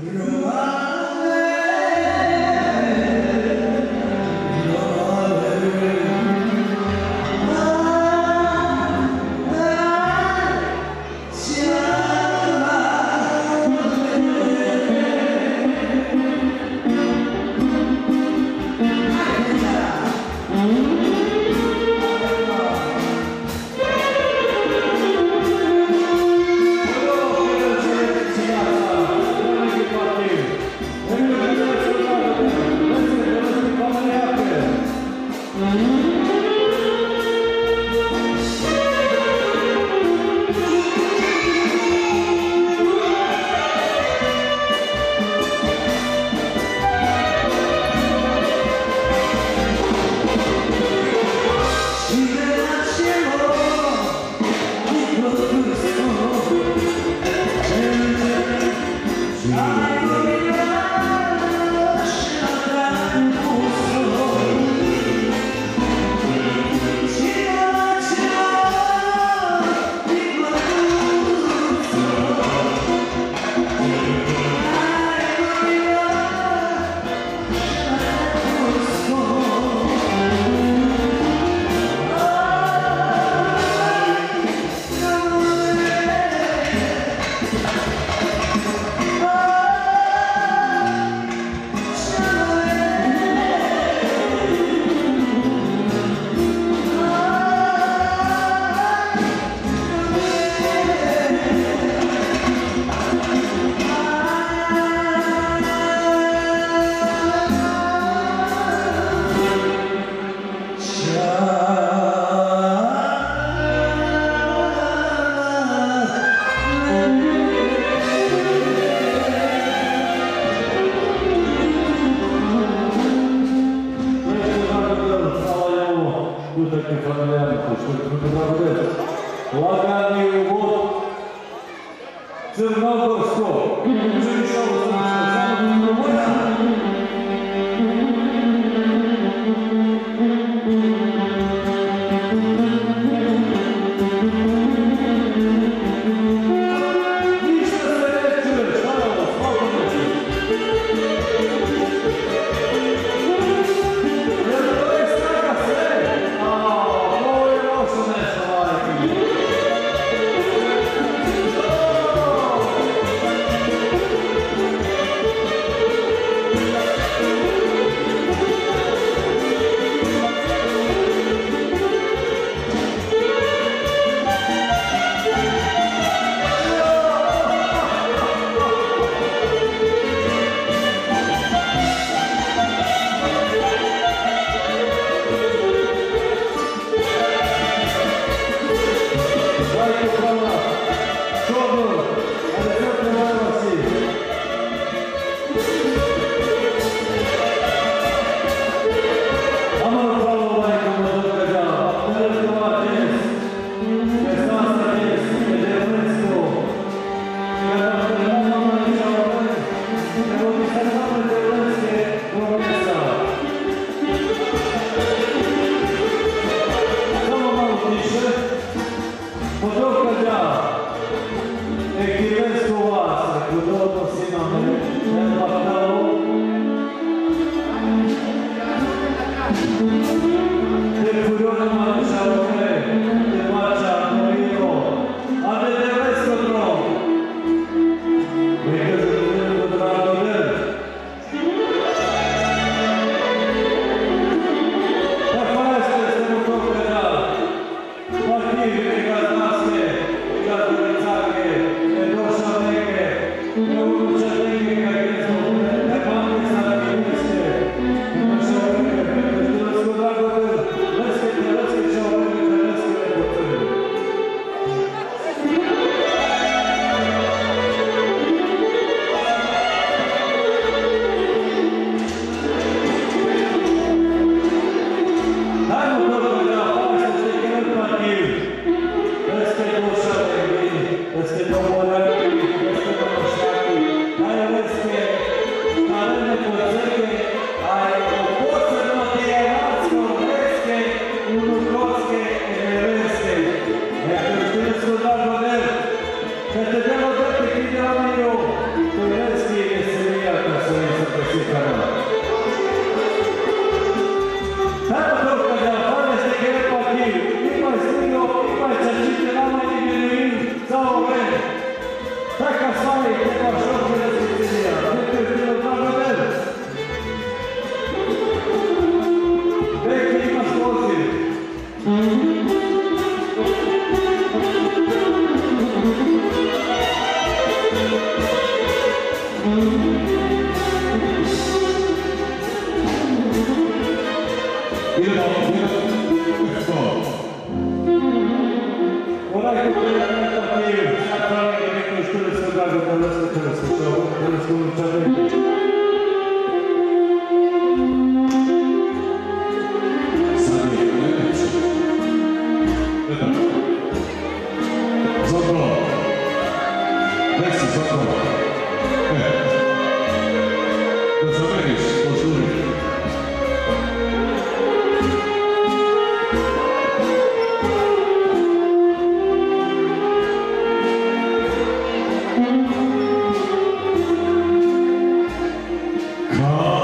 Thank Sasso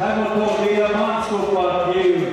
Hamilton Villa Mansco Park View.